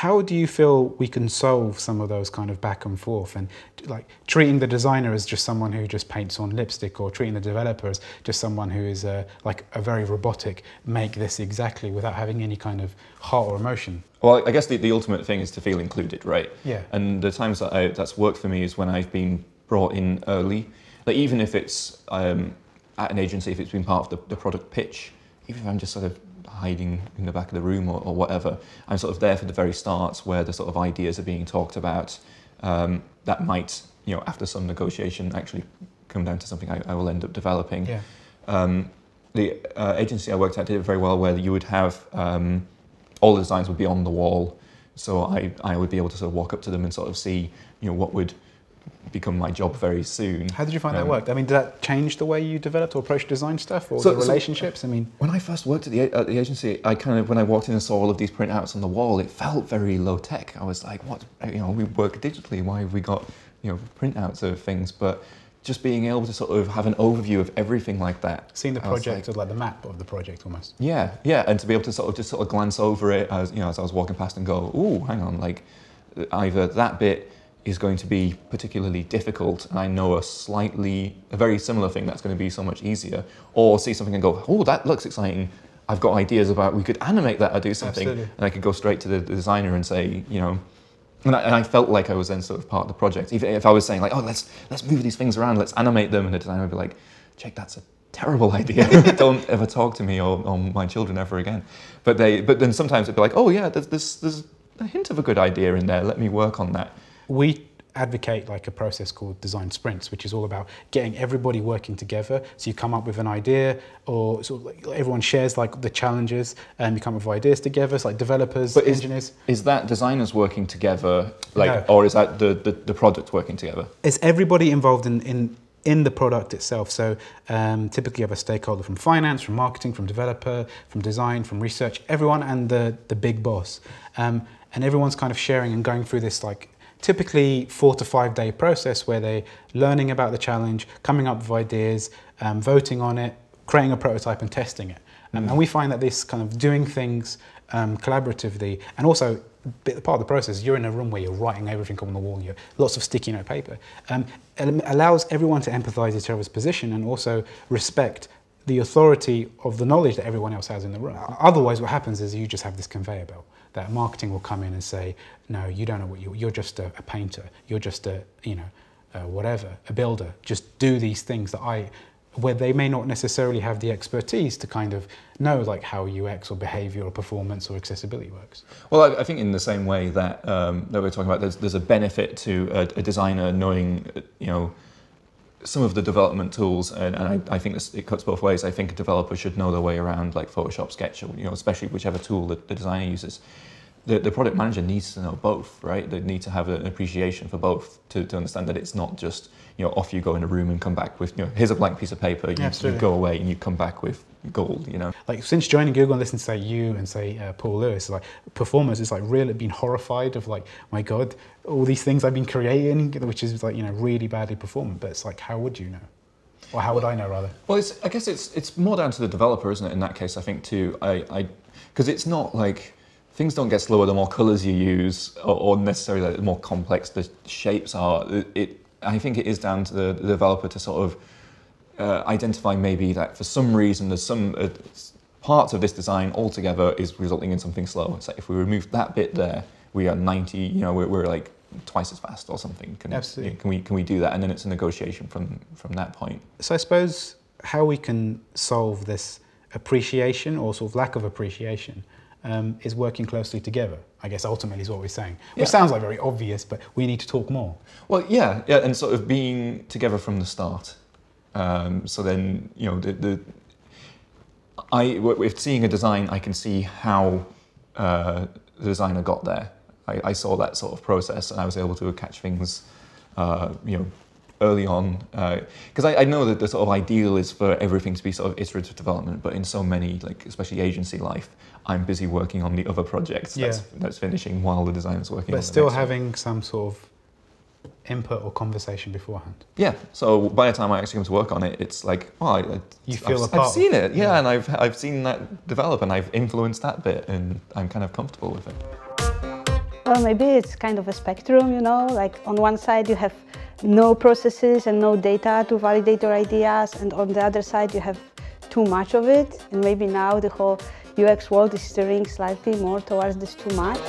how do you feel we can solve some of those kind of back and forth? And like treating the designer as just someone who just paints on lipstick or treating the developer as just someone who is uh, like a very robotic make this exactly without having any kind of heart or emotion? Well i guess the, the ultimate thing is to feel included right? Yeah. And the times that I, that's worked for me is when i've been brought in early. Like even if it's um, at an agency if it's been part of the, the product pitch even if i'm just sort of hiding in the back of the room or, or, whatever. I'm sort of there for the very start where the sort of ideas are being talked about. Um, that might, you know, after some negotiation, actually come down to something I, I will end up developing. Yeah. Um, the uh, agency I worked at did it very well, where you would have um, all the designs would be on the wall, so I, I would be able to sort of walk up to them and sort of see, you know, what would become my job very soon. How did you find um, that worked? I mean, did that change the way you developed or approached design stuff or so, the relationships? So I mean, when I first worked at the, at the agency, I kind of when I walked in and saw all of these printouts on the wall, it felt very low tech. I was like, what? You know, we work digitally. Why have we got you know printouts of things? But just being able to sort of have an overview of everything like that. Seeing the project like, like the map of the project almost. Yeah, yeah, and to be able to sort of just sort of glance over it as you know as I was walking past and go, oh, hang on, like either that bit is going to be particularly difficult and I know a slightly, a very similar thing that's going to be so much easier, or see something and go, oh, that looks exciting. I've got ideas about we could animate that or do something. Absolutely. And I could go straight to the designer and say, you know, and I, and I, felt like I was then sort of part of the project. Even if I was saying like, oh, let's let's move these things around, let's animate them, and the designer would be like, Jake, that's a terrible idea. Don't ever talk to me or, or, my children ever again. But they, but then sometimes it'd be like, oh yeah, there's, there's, there's a hint of a good idea in there. Let me work on that we advocate like a process called design sprints, which is all about getting everybody working together. So you come up with an idea, or sort of like everyone shares like the challenges, and you come up with ideas together. It's like developers, but engineers. Is, is that designers working together, like, no. or is that the, the, the product working together? Is everybody involved in in in the product itself. So um, typically you have a stakeholder from finance, from marketing, from developer, from design, from research, everyone and the, the big boss. Um, and everyone's kind of sharing and going through this like typically four to five day process where they're learning about the challenge, coming up with ideas, um, voting on it, creating a prototype and testing it. Um, And we find that this kind of doing things um, collaboratively and also part of the process, you're in a room where you're writing everything on the wall, you lots of sticky note paper, um, allows everyone to empathize each other's position and also respect the authority of the knowledge that everyone else has in the room. Otherwise, what happens is you just have this conveyor belt that marketing will come in and say, no, you don't know what you, you're just a, a painter, you're just a, you know, uh, whatever, a builder. Just do these things that I, where they may not necessarily have the expertise to kind of know like how UX or behavior or performance or accessibility works. Well, I, I think in the same way that um, that we're talking about, there's, there's a benefit to a, a designer knowing, you know, some of the development tools, and, and I, I, think this, it cuts both ways. I think a developer should know their way around like Photoshop, Sketch, or you know, especially whichever tool that the designer uses. The, the product manager needs to know both, right? They need to have an appreciation for both to, to understand that it's not just you know off you go in a room and come back with you know here's a blank piece of paper. You, you go away and you come back with gold. You know, like since joining Google and listening to say you and say uh, Paul Lewis, like performance is like really been horrified of like my God, all these things I've been creating, which is like you know really badly performant. But it's like how would you know? Or how would I know rather? Well, it's, I guess it's it's more down to the developer, isn't it? In that case, I think too. I because it's not like things don't get slower the more colors you use, or, or necessarily like, the more complex the shapes are. It, it, I think it is down to the, the developer to sort of uh, identify maybe that for some reason there's some uh, parts of this design altogether is resulting in something slow. It's like if we remove that bit there, we are 90, you know, we're, we're like twice as fast or something. Can, Absolutely. Can we, can we do that? And then it's a negotiation from, from that point. So I suppose how we can solve this appreciation or sort of lack of appreciation um, is working closely together. I guess ultimately is what we're saying, which yeah. sounds like very obvious, but we need to talk more. Well, yeah, yeah, and sort of being together from the start. Um, so then, you know, the, the I with seeing a design, I can see how uh, the designer got there. I, I, saw that sort of process, and I was able to catch things, uh, you know, early on. Because uh, I, I, know that the sort of ideal is for everything to be sort of iterative development, but in so many, like especially agency life, I'm busy working on the other projects yeah. that's, that's finishing while the designer's working. But still having one. some sort of input or conversation beforehand. Yeah. So by the time I actually come to work on it, it's like, well, I, I, you feel I've, I've seen it, yeah, yeah, and I've I've seen that develop, and I've influenced that bit, and I'm kind of comfortable with it. Well, maybe it's kind of a spectrum, you know, like on one side you have no processes and no data to validate your ideas, and on the other side you have too much of it, and maybe now the whole UX world is steering slightly more towards this too much.